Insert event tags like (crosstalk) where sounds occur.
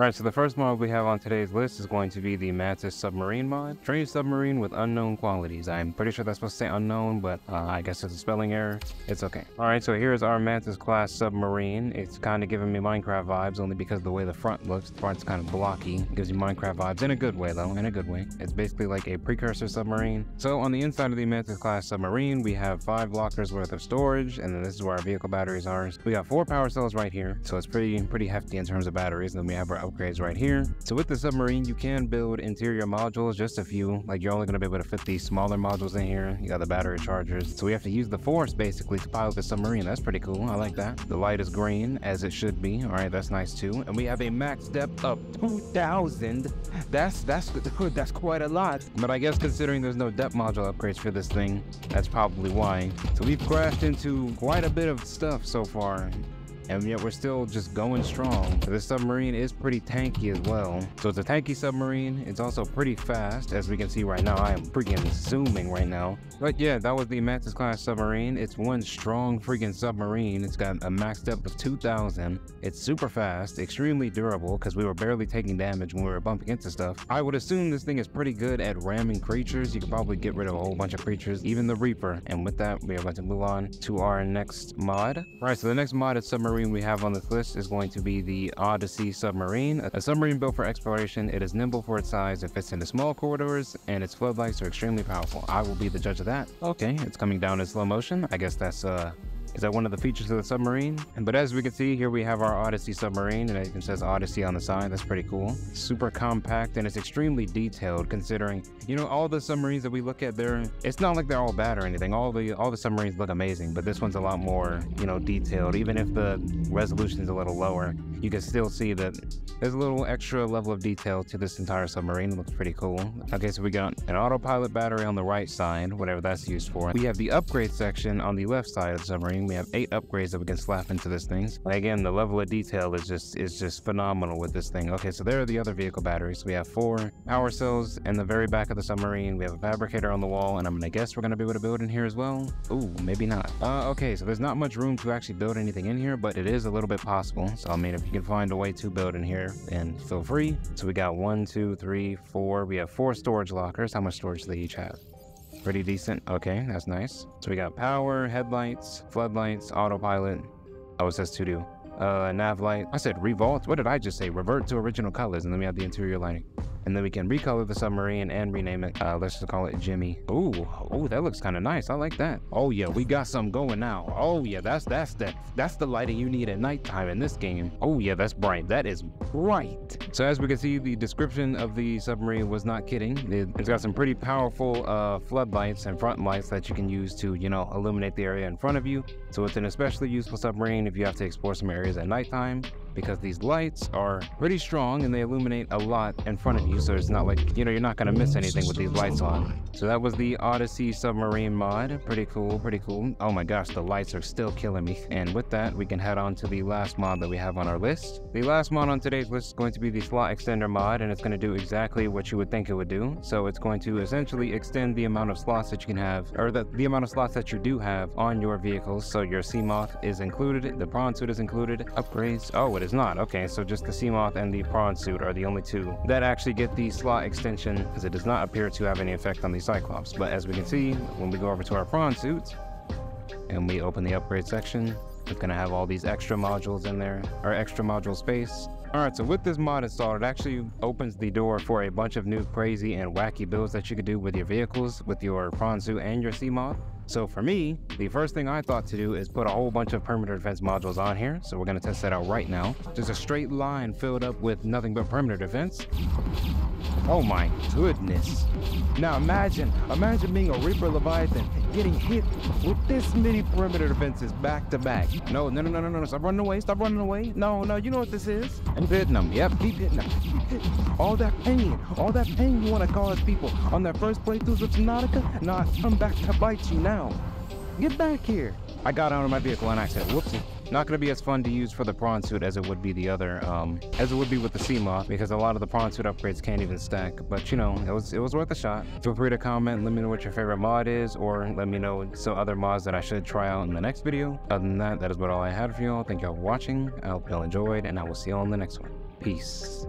Alright, so the first mod we have on today's list is going to be the Mantis Submarine mod. Strange submarine with unknown qualities. I'm pretty sure that's supposed to say unknown, but uh, I guess it's a spelling error. It's okay. Alright, so here's our Mantis class submarine. It's kind of giving me Minecraft vibes only because of the way the front looks. The front's kind of blocky. It gives you Minecraft vibes in a good way though, in a good way. It's basically like a precursor submarine. So on the inside of the Mantis class submarine, we have five lockers worth of storage, and then this is where our vehicle batteries are. We got four power cells right here, so it's pretty pretty hefty in terms of batteries. And then we have our upgrades right here. So with the submarine, you can build interior modules, just a few. Like you're only going to be able to fit these smaller modules in here. You got the battery chargers. So we have to use the force basically to pilot the submarine. That's pretty cool. I like that. The light is green as it should be. All right, that's nice too. And we have a max depth of 2000. That's that's (laughs) that's quite a lot. But I guess considering there's no depth module upgrades for this thing, that's probably why. So we've crashed into quite a bit of stuff so far and yet we're still just going strong. This submarine is pretty tanky as well. So it's a tanky submarine. It's also pretty fast. As we can see right now, I am freaking zooming right now. But yeah, that was the Mantis class submarine. It's one strong freaking submarine. It's got a max depth of 2000. It's super fast, extremely durable because we were barely taking damage when we were bumping into stuff. I would assume this thing is pretty good at ramming creatures. You could probably get rid of a whole bunch of creatures, even the Reaper. And with that, we are about to move on to our next mod. All right, so the next mod is submarine submarine we have on this list is going to be the Odyssey submarine. A submarine built for exploration. It is nimble for its size. It fits into small corridors and its floodlights are extremely powerful. I will be the judge of that. Okay, it's coming down in slow motion. I guess that's uh is that one of the features of the submarine? But as we can see, here we have our Odyssey submarine, and it even says Odyssey on the side. That's pretty cool. Super compact, and it's extremely detailed considering, you know, all the submarines that we look at they're, it's not like they're all bad or anything. All the all the submarines look amazing, but this one's a lot more, you know, detailed. Even if the resolution is a little lower, you can still see that there's a little extra level of detail to this entire submarine. It looks pretty cool. Okay, so we got an autopilot battery on the right side, whatever that's used for. We have the upgrade section on the left side of the submarine we have eight upgrades that we can slap into this thing. again, the level of detail is just is just phenomenal with this thing. Okay, so there are the other vehicle batteries. We have four power cells in the very back of the submarine. We have a fabricator on the wall, and I'm gonna guess we're gonna be able to build in here as well. Ooh, maybe not. Uh, okay, so there's not much room to actually build anything in here, but it is a little bit possible. So I mean, if you can find a way to build in here, then feel free. So we got one, two, three, four. We have four storage lockers. How much storage do they each have? Pretty decent. Okay, that's nice. So we got power, headlights, floodlights, autopilot. Oh, it says to do. Uh, nav light. I said revolt. What did I just say? Revert to original colors. And then we have the interior lighting and then we can recolor the submarine and rename it. Uh, let's just call it Jimmy. Ooh, oh, that looks kind of nice. I like that. Oh yeah, we got some going now. Oh yeah, that's that's the that's the lighting you need at nighttime in this game. Oh yeah, that's bright. That is bright. So as we can see, the description of the submarine was not kidding. It's got some pretty powerful uh, floodlights and front lights that you can use to, you know, illuminate the area in front of you. So it's an especially useful submarine if you have to explore some areas at nighttime because these lights are pretty strong and they illuminate a lot in front of you so it's not like you know you're not gonna miss anything with these lights on. So that was the odyssey submarine mod. Pretty cool pretty cool. Oh my gosh the lights are still killing me. And with that we can head on to the last mod that we have on our list. The last mod on today's list is going to be the slot extender mod and it's going to do exactly what you would think it would do. So it's going to essentially extend the amount of slots that you can have or the, the amount of slots that you do have on your vehicles. So your Seamoth is included the prawn suit is included upgrades. Oh it is not. Okay, so just the Seamoth and the Prawn Suit are the only two that actually get the slot extension because it does not appear to have any effect on the Cyclops. But as we can see, when we go over to our Prawn Suit and we open the upgrade section, it's to have all these extra modules in there, or extra module space. Alright, so with this mod installed, it actually opens the door for a bunch of new crazy and wacky builds that you could do with your vehicles, with your Prawn Suit and your Seamoth. So for me, the first thing I thought to do is put a whole bunch of perimeter defense modules on here. So we're gonna test that out right now. Just a straight line filled up with nothing but perimeter defense. Oh my goodness. Now imagine, imagine being a Reaper Leviathan getting hit with this many perimeter defenses back to back. No, no, no, no, no, no, stop running away, stop running away. No, no, you know what this is. And hitting them, yep, keep hitting them. All that pain, all that pain you want to cause people on their first playthroughs with Subnautica, nah, come back to bite you now. Get back here. I got out of my vehicle on accident, whoopsie. Not going to be as fun to use for the prawn suit as it would be the other, um, as it would be with the Seamoth, because a lot of the prawn suit upgrades can't even stack. But you know, it was it was worth a shot. Feel free to comment, let me know what your favorite mod is, or let me know some other mods that I should try out in the next video. Other than that, that is what all I had for y'all. Thank y'all for watching. I hope y'all enjoyed, and I will see y'all in the next one. Peace.